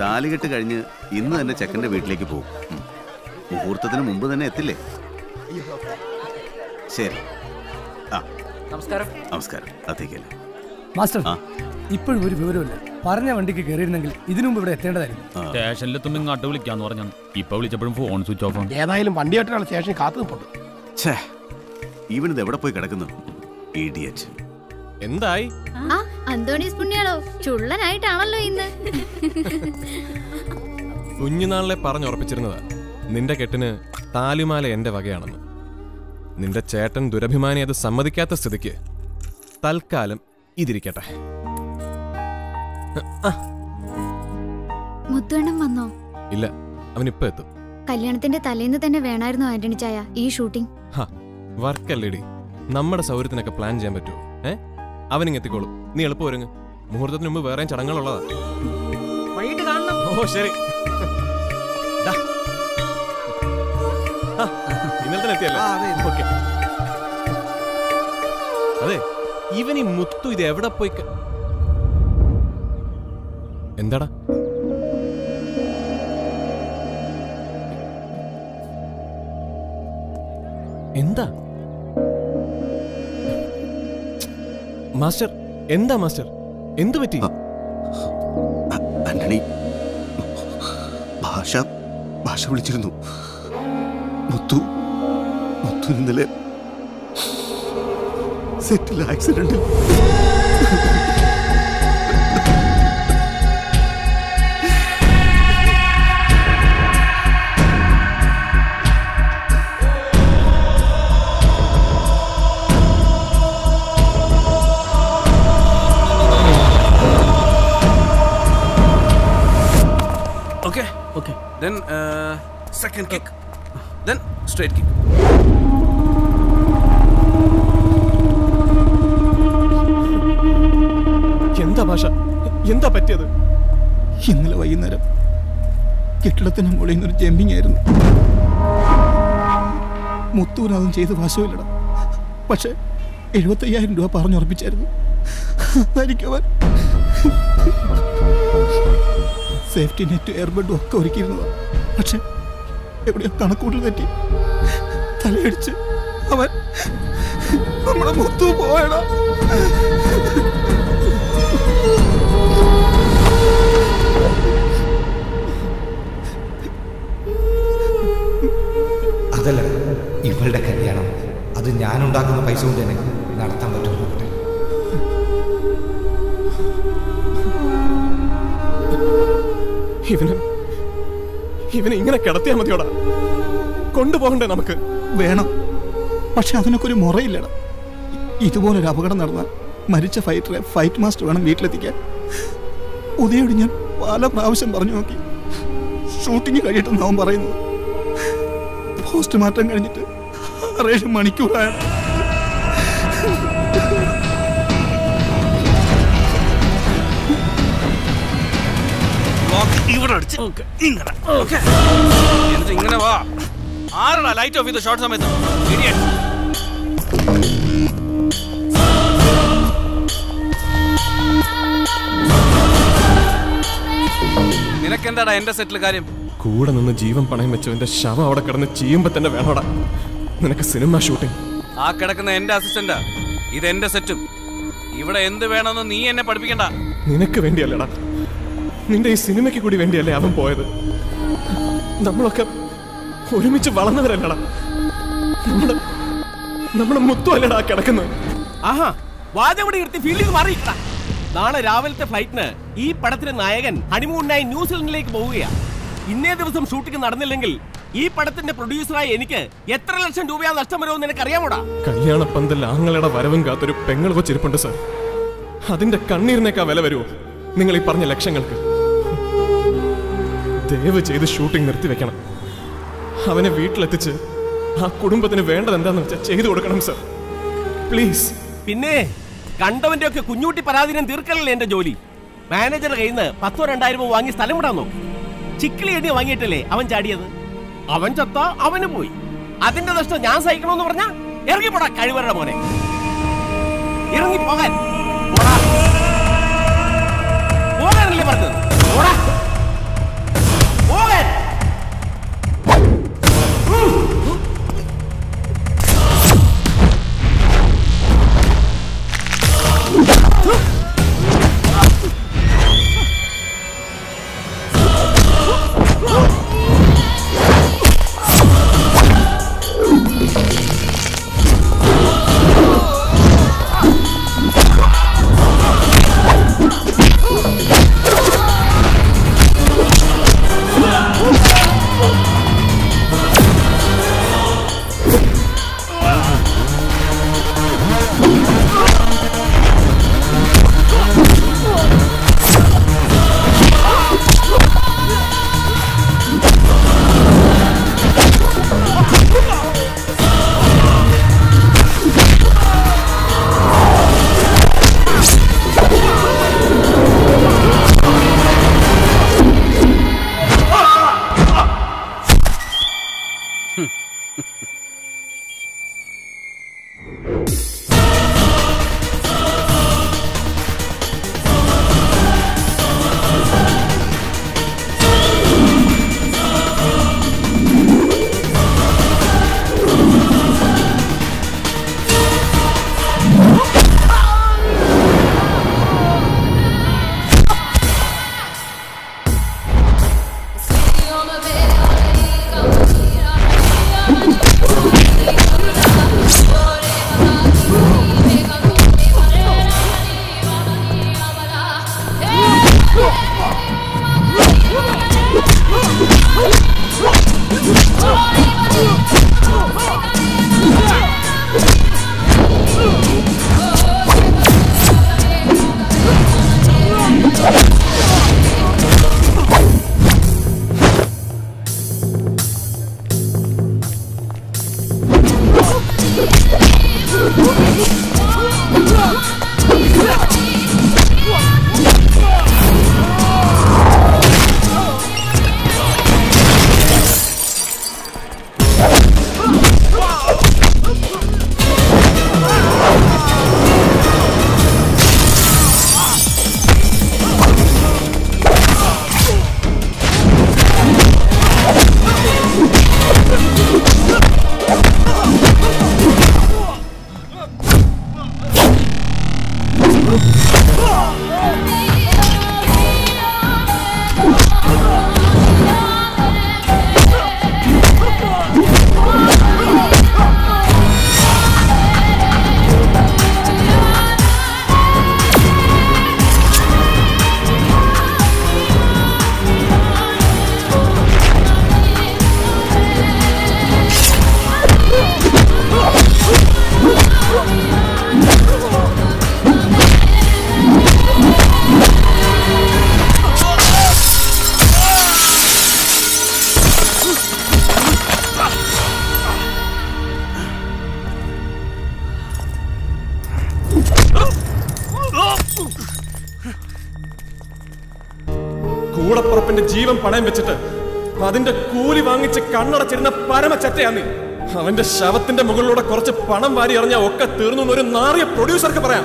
താലികെട്ട് കഴിഞ്ഞ് ഇന്ന് തന്നെ ചെക്കന്റെ വീട്ടിലേക്ക് പോകും. മുഹൂർത്തത്തിന് മുമ്പ് തന്നെ എത്തില്ലേ? ശരി. ആ. നമസ്കാരം. നമസ്കാരം. അത്തേക്കല്ലേ. മാസ്റ്റർ ആ. ഇപ്പോഴും ഒരു വിവരമില്ല പറഞ്ഞ വണ്ടിക്ക് കയറിയിരുന്നെങ്കിൽ ഇതിനു മുമ്പ് ഇവിടെ എത്തേണ്ടതായിരുന്നു. സ്റ്റേഷനിൽ ഇങ്ങോട്ട് വിളിക്കാന്ന് പറഞ്ഞു ഇപ്പൊ വിളിച്ചപ്പോഴും ഫോൺ സ്വിച്ച് ഓഫ് ആണ്. ഏതായാലും വണ്ടിയായിട്ടാണ് സ്റ്റേഷനിൽ കാത്തു നിൽപ്പുണ്ട് ഇവനിത് എവിടെ പോയി കിടക്കുന്നു? ഇഡിയറ്റ് എന്തായി ആ അന്തോണീസ് പുണ്യാളോ ചുള്ളനായിട്ടാണല്ലോ ഇന്ന്. കുഞ്ഞുനാളിലെ പറഞ്ഞുറപ്പിച്ചിരുന്നതാ നിന്റെ കെട്ടിന് താലിമാല എന്റെ വകയാണെന്ന്. നിന്റെ ചേട്ടൻ ദുരഭിമാനി അത് സമ്മതിക്കാത്ത സ്ഥിതിക്ക് തൽക്കാലം ഇതിരിക്കട്ടെ. മുത്തുവണ്ണം വന്നോ? ഇല്ല അവനിപ്പോ എത്തും. കല്യാണത്തിന്റെ തലേന്ന് തന്നെ വേണമായിരുന്നു ആന്റണി ചായ ഈ ഷൂട്ടിംഗ്. വർക്കല്ലേടി. നമ്മുടെ സൗകര്യത്തിനൊക്കെ പ്ലാൻ ചെയ്യാൻ പറ്റുമോ? ഏ? അവനിങ് എത്തിക്കോളും നീ എളുപ്പം ഒരുങ്ങ്. മുഹൂർത്തത്തിന് മുമ്പ് വേറെയും ചടങ്ങുകളുള്ളതാ. വൈകിട്ട് കാണണം. ഓ ശരി. ഇന്നലെ തന്നെ എത്തിയല്ലേ. ഓക്കെ. അതെ ഇവൻ ഈ മുത്തു ഇത് എവിടെ പോയി എന്താടാ? എന്താ? മാസ്റ്റർ എന്താ മാസ്റ്റർ? എന്തു പറ്റി? ആന്റണി ഭാഷ ഭാഷ വിളിച്ചിരുന്നു. മുത്തു മുത്തു ഇന്നലെ സെറ്റിൽ accident second kick. Then straight kick. എന്താ ഭാഷ? എന്താ പറ്റിയത്? ഇന്നലെ വൈകുന്നേരം കെട്ടിടത്തിന് മുകളിൽ നിന്നൊരു ജമ്പിങ് ആയിരുന്നു. മുത്തൂരതും ചെയ്ത് വശമില്ലട പക്ഷെ എഴുപത്തയ്യായിരം രൂപ പറഞ്ഞുറപ്പിച്ചായിരുന്നു. അതായിരിക്കും സേഫ്റ്റി നെറ്റ് എയർബെഡും ഒക്കെ ഒരുക്കിയിരുന്നതാണ് പക്ഷെ എവിടെയോ കണക്കൂട്ടിൽ തെറ്റി. തലയടിച്ച് അവൻ നമ്മുടെ മുത്തു പോയടാ. അതല്ല ഇവളുടെ കല്യാണം. അത് ഞാനുണ്ടാക്കുന്ന പൈസ കൊണ്ട് തന്നെ നടത്താൻ പറ്റും നോക്കട്ടെ ഇവന് ഇവനെ ഇങ്ങനെ കിടത്തിയാ മതിയോടാ. കൊണ്ടുപോകണ്ടേ നമുക്ക്? വേണം. പക്ഷെ അതിനൊക്കെ ഒരു മുറയില്ലടാ. ഇതുപോലൊരു അപകടം നടന്ന മരിച്ച ഫൈറ്ററെ ഫൈറ്റ് മാസ്റ്റർ വേണം വീട്ടിലെത്തിക്കാൻ. ഉദയോട് ഞാൻ പല പ്രാവശ്യം പറഞ്ഞു നോക്കി. ഷൂട്ടിങ് കഴിയട്ടെന്ന് അവൻ പറയുന്നു പോസ്റ്റ്മോർട്ടം കഴിഞ്ഞിട്ട് ആറേഴ് മണിക്കൂറാണ്. ഇങ്ങനെ എന്നിട്ട് ഇങ്ങനെ വാ. ആരടാ ലൈറ്റ് ഓഫ് ചെയ്ത് ഷോർട്ട് സമയത്ത്. നിനക്കെന്താടാ എന്റെ സെറ്റിൽ കാര്യം? കൂടെ നിന്ന് ജീവൻ പണയം വെച്ചവന്റെ ശവം അവിടെ കിടന്ന് ചെയ്യുമ്പോ തന്നെ വേണോടാ. നിനക്ക് സിനിമ ഷൂട്ടിംഗ് ആ കിടക്കുന്ന എന്റെ അസിസ്റ്റന്റാ ഇത് എന്റെ സെറ്റും ഇവിടെ എന്ത് വേണമെന്ന് നീ എന്നെ പഠിപ്പിക്കണ്ട. നിനക്ക് വേണ്ടിയല്ലടാ. നിന്റെ ഈ സിനിമയ്ക്ക് കൂടി വേണ്ടിയല്ലേ അവൻ പോയത്? നമ്മളൊക്കെ ഒരുമിച്ച് വളർന്നവരല്ലടാ. നമ്മുടെ നമ്മുടെ മുത്തു അല്ലടാ കിടക്കുന്നത് ആഹാ വാചകുടി ഇരുത്തി ഫീൽഡിൽ മാറി നാളെ രാവിലത്തെ ഫ്ലൈറ്റിന് ഈ പടത്തിന് നായകൻ ഹണിമൂണിനായി ന്യൂസിലൻഡിലേക്ക് പോവുകയാണ് ഇന്നേ ദിവസം ഷൂട്ടിംഗ് നടന്നില്ലെങ്കിൽ ഈ പടത്തിന്റെ പ്രൊഡ്യൂസറായി എനിക്ക് എത്ര ലക്ഷം രൂപയാ നഷ്ടം വരുമെന്ന് നിനക്ക് അറിയാമോടാ കല്യാണ പന്തൽ ആങ്ങളുടെ വരവും കാത്തൊരു പെങ്ങൾ കൊച്ചിരിപ്പുണ്ട് സർ. അതിന്റെ കണ്ണീരിനേക്കാ വില വരുമോ നിങ്ങൾ ഈ പറഞ്ഞ ലക്ഷങ്ങൾക്ക്. ദയവ് ചെയ്ത് ഷൂട്ടിംഗ് നിർത്തിവെക്കണം അവനെ വീട്ടിലെത്തിച്ച് ആ കുടുംബത്തിന് വേണ്ടത് എന്താന്ന് വെച്ചാൽ ചെയ്തു കൊടുക്കണം സർ പ്ലീസ് പിന്നെ കണ്ടവന്റെ ഒക്കെ കുഞ്ഞൂട്ടി പരാതിനും തീർക്കലല്ലേ എന്റെ ജോലി? മാനേജറുടെ കയ്യിൽ നിന്ന് പത്തോ രൂപ വാങ്ങി സ്ഥലം വിടാൻ നോക്കി. ചിക്കിളി എണ്ണി വാങ്ങിയിട്ടല്ലേ അവൻ ചാടിയത്? അവൻ ചത്ത അവന് പോയി. അതിന്റെ നഷ്ടം ഞാൻ സഹിക്കണമെന്ന് പറഞ്ഞാ ഇറങ്ങിപ്പോടാ കഴിവരുടെ മോനെ. ഇറങ്ങി പോകാൻ കൂടപ്പുറപ്പിന്റെ ജീവൻ പണയം വെച്ചിട്ട് അതിന്റെ കൂലി വാങ്ങിച്ച് കണ്ണടച്ചിരുന്ന പരമച്ചറ്റയാ നീ. അവന്റെ ശവത്തിന്റെ മുകളിലൂടെ കുറച്ച് പണം വാരി എറിഞ്ഞ ഒക്കെ തീർന്നു ഒരു നാറിയ പ്രൊഡ്യൂസർക്ക് പറയാം.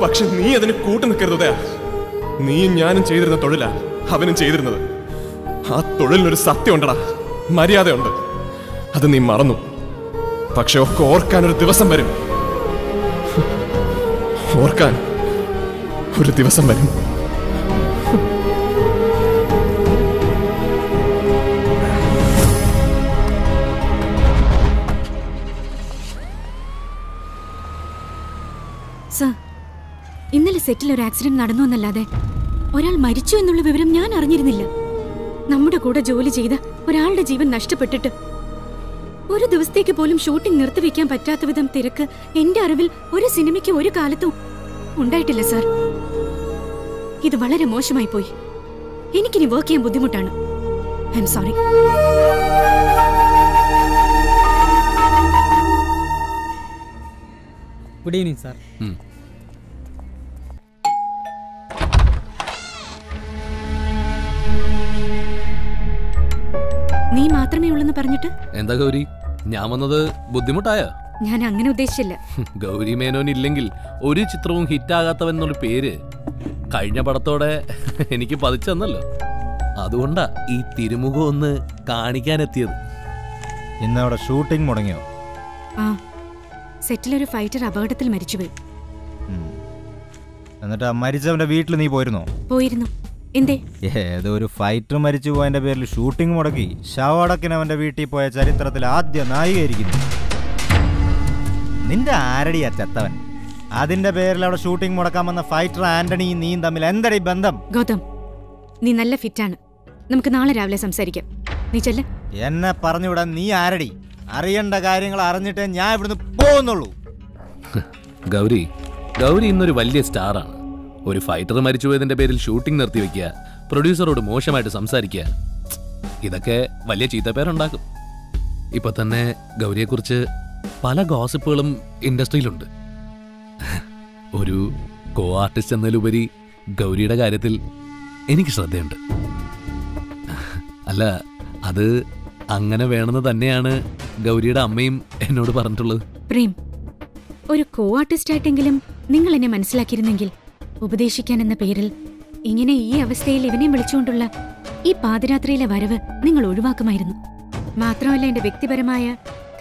പക്ഷെ നീ അതിന് കൂട്ടു നിൽക്കരുതേ നീയും ഞാനും ചെയ്തിരുന്ന തൊഴിലാ അവനും ചെയ്തിരുന്നത്. ആ തൊഴിലിനൊരു സത്യമുണ്ടടാ. മര്യാദയുണ്ട്. അത് നീ മറന്നു. പക്ഷെ ഒക്കെ ഓർക്കാൻ ഒരു ദിവസം വരും. ഓർക്കാൻ ഒരു ദിവസം വരും. സെറ്റിൽ ഒരു ആക്സിഡന്റ് നടന്നു എന്നല്ലാതെ ഒരാൾ മരിച്ചു എന്നുള്ള വിവരം ഞാൻ അറിഞ്ഞിരുന്നില്ല. നമ്മുടെ കൂടെ ജോലി ചെയ്ത ഒരാളുടെ ജീവൻ നഷ്ടപ്പെട്ടിട്ട് ഒരു ദിവസത്തേക്ക് പോലും ഷൂട്ടിംഗ് നിർത്തിവെക്കാൻ പറ്റാത്ത വിധം തിരക്ക് എന്റെ അറിവിൽ ഒരു സിനിമയ്ക്ക് ഒരു കാലത്തും ഉണ്ടായിട്ടില്ല സാർ. ഇത് വളരെ മോശമായി പോയി. എനിക്കിനി വർക്ക് ചെയ്യാൻ ബുദ്ധിമുട്ടാണ്. I am sorry good evening sir ഉള്ളെന്ന് പറഞ്ഞിട്ട്? എന്താ ഗൗരി? ഞാൻ വന്നത് ബുദ്ധിമുട്ടായ? ഞാൻ അങ്ങനെ ഉദ്ദേശിച്ചില്ല. ഗൗരി മേനോൻ ഇല്ലെങ്കിൽ ഒരു ചിത്രവും ഹിറ്റാകാത്തവൻ എന്നൊരു പേര് കഴിഞ്ഞ പടത്തോടെ എനിക്ക് പതിച്ചെന്നല്ലോ അതുകൊണ്ടാ ഈ തിരുമുഖം ഒന്ന് കാണിക്കാനെത്തിയത്. ഇന്ന് അവിടെ ഷൂട്ടിംഗ് മുടങ്ങിയോ? ആ സെറ്റിലൊരു ഫൈറ്റർ അപകടത്തിൽ മരിച്ചുപോയി. എന്നിട്ട് മരിച്ചവന്റെ വീട്ടിൽ നീ പോയിരുന്നോ? പോയിരുന്നു. ഏതോ ഒരു ഫൈറ്റർ മരിച്ചു പോയതിന്റെ പേരിൽ ഷൂട്ടിംഗ് മുടക്കി ശവടക്കിന് അവന്റെ വീട്ടിൽ പോയ ചരിത്രത്തിൽ ആദ്യ നായികയായിരിക്കുന്നു. നിന്റെ ആരടിയാ ചത്തവൻ? അതിന്റെ പേരിൽ അവിടെ ഷൂട്ടിംഗ് മുടക്കാൻ വന്ന ഫൈറ്റർ ആന്റണി നീയും തമ്മിൽ എന്തടി ബന്ധം? ഗൗതം നീ നല്ല ഫിറ്റാണ്. നമുക്ക് നാളെ രാവിലെ സംസാരിക്കാം. നീ ചെല്ല. എന്നെ പറഞ്ഞുവിടാൻ നീ ആരടി? അറിയേണ്ട കാര്യങ്ങൾ അറിഞ്ഞിട്ടേ ഞാൻ ഇവിടുന്ന് പോകുന്നുള്ളൂ. ഗൗരി ഗൗരി ഇന്നൊരു വലിയ സ്റ്റാറാണ്. ഒരു ഫൈറ്റർ മരിച്ചുപോയതിന്റെ പേരിൽ ഷൂട്ടിംഗ് നിർത്തിവെക്കുക പ്രൊഡ്യൂസറോട് മോശമായിട്ട് സംസാരിക്കുക. ഇതൊക്കെ വലിയ ചീത്തപ്പേരുണ്ടാക്കും. ഇപ്പൊ തന്നെ ഗൗരിയെക്കുറിച്ച് പല ഗോസിപ്പുകളും ഇൻഡസ്ട്രിയിലുണ്ട്. ഒരു കോ ആർട്ടിസ്റ്റ് എന്നതിലുപരി ഗൗരിയുടെ കാര്യത്തിൽ എനിക്ക് ശ്രദ്ധയുണ്ട്. അല്ല അത് അങ്ങനെ വേണമെന്ന് തന്നെയാണ് ഗൗരിയുടെ അമ്മയും എന്നോട് പറഞ്ഞിട്ടുള്ളത്. പ്രേം ഒരു കോ ആർട്ടിസ്റ്റ് ആയിട്ടെങ്കിലും നിങ്ങൾ എന്നെ മനസ്സിലാക്കിയിരുന്നെങ്കിൽ ഉപദേശിക്കാൻ എന്ന പേരിൽ ഇങ്ങനെ ഈ അവസ്ഥയിൽ ഇവനെ വിളിച്ചുകൊണ്ടുള്ള ഈ പാതിരാത്രിയിലെ വരവ് നിങ്ങൾ ഒഴിവാക്കുമായിരുന്നു. മാത്രമല്ല എന്റെ വ്യക്തിപരമായ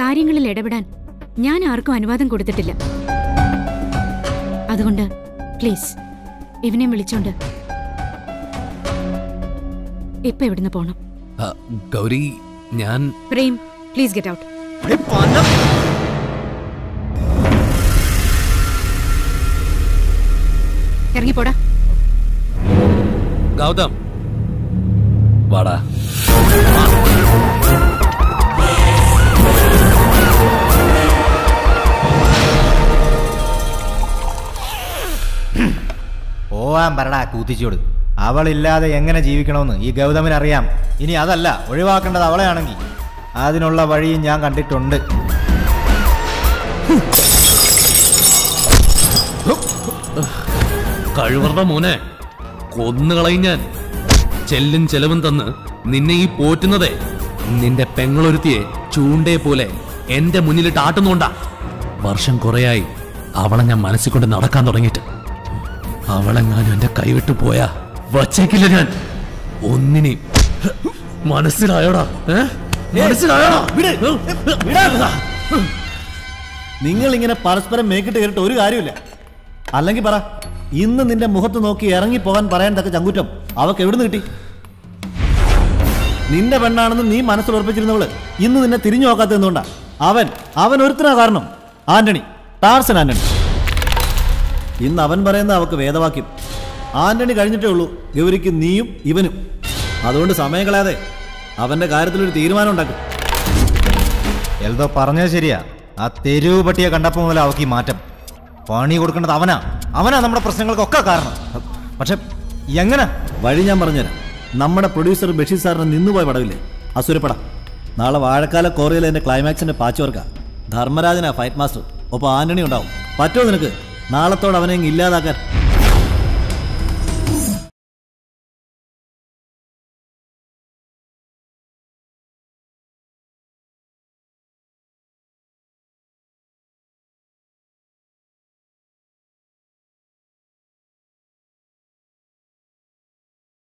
കാര്യങ്ങളിൽ ഇടപെടാൻ ഞാൻ ആർക്കും അനുവാദം കൊടുത്തിട്ടില്ല. അതുകൊണ്ട് പ്ലീസ് ഇവനെ വിളിച്ചോണ്ട് ഇപ്പൊ എവിടുന്ന് പോണം? ഗൗരി ഞാൻ പ്രേം പ്ലീസ് ഗെറ്റ് ഔട്ട്. ഇറങ്ങിപ്പോടാ. ഗൗതം. വാടാ. പോവാൻ പറടാ കൂത്തിച്ചോട്. അവളില്ലാതെ എങ്ങനെ ജീവിക്കണമെന്ന് ഈ ഗൗതമിന് അറിയാം ഇനി അതല്ല ഒഴിവാക്കേണ്ടത് അവളെയാണെങ്കിൽ. അതിനുള്ള വഴിയും ഞാൻ കണ്ടിട്ടുണ്ട്. കഴിവറുടെ മോനെ. കൊന്നുകളയും ഞാൻ. ചെല്ലും ചെലവും തന്ന് നിന്നെ ഈ പോറ്റുന്നതേ. നിന്റെ പെങ്ങളൊരുത്തിയെ ചൂണ്ടയെ പോലെ എന്റെ മുന്നിലിട്ട് ആട്ടുന്നോണ്ടാ. വർഷം കുറയായി അവളെ ഞാൻ മനസ്സിൽ കൊണ്ട് നടക്കാൻ തുടങ്ങിയിട്ട്. അവളെങ്ങാനും എന്റെ കൈവിട്ടു പോയാ വച്ചേക്കില്ല ഞാൻ. ഒന്നിനെ മനസ്സിലായോടാ? മനസ്സിലായോടാ? നിങ്ങൾ ഇങ്ങനെ പരസ്പരം മേക്കിട്ട് കയറിട്ട് ഒരു കാര്യമില്ല അല്ലെങ്കിൽ പറ ഇന്ന് നിന്റെ മുഖത്ത് നോക്കി ഇറങ്ങി പോകാൻ പറയാൻ തക്ക ചങ്കുറ്റം. അവക്ക് എവിടുന്ന് കിട്ടി? നിന്റെ പെണ്ണാണെന്ന് നീ മനസ്സിൽ ഉറപ്പിച്ചിരുന്നവൾ ഇന്ന് നിന്നെ തിരിഞ്ഞു നോക്കാത്ത എന്തുകൊണ്ടാ? അവൻ അവൻ ഒരുത്തനാ കാരണം. Antony Tarzan Antony. ഇന്ന് അവൻ പറയുന്ന അവക്ക് വേദവാക്യം. ആന്റണി കഴിഞ്ഞിട്ടേ ഉള്ളൂ. ഗൗരിക്ക് നീയും ഇവനും. അതുകൊണ്ട് സമയം കളയാതെ അവന്റെ കാര്യത്തിലൊരു തീരുമാനം ഉണ്ടാക്കും. എൽദോ പറഞ്ഞത് ശരിയാ. ആ തെരുവ് പട്ടിയെ കണ്ടപ്പോൾ മുതൽ അവക്ക് മാറ്റം. പണി കൊടുക്കേണ്ടത് അവനാ. അവനാ നമ്മുടെ പ്രശ്നങ്ങൾക്കൊക്കെ കാരണം. പക്ഷെ എങ്ങനെ? വഴി ഞാൻ പറഞ്ഞുതരാം. നമ്മുടെ പ്രൊഡ്യൂസർ ബഷീർ സാറിന് നിന്നുപോയ പടവില്ലേ? അസുരപ്പട നാളെ വാഴക്കാല കോറിയയിൽ എന്റെ ക്ലൈമാക്സിന്റെ പാച്ചുവർക്കാ ധർമ്മരാജനാ ഫൈറ്റ് മാസ്റ്റർ. ഒപ്പം ആന്റണി ഉണ്ടാവും പറ്റുമോ നിനക്ക്? നാളത്തോടെ അവനെ ഇല്ലാതാക്കാൻ.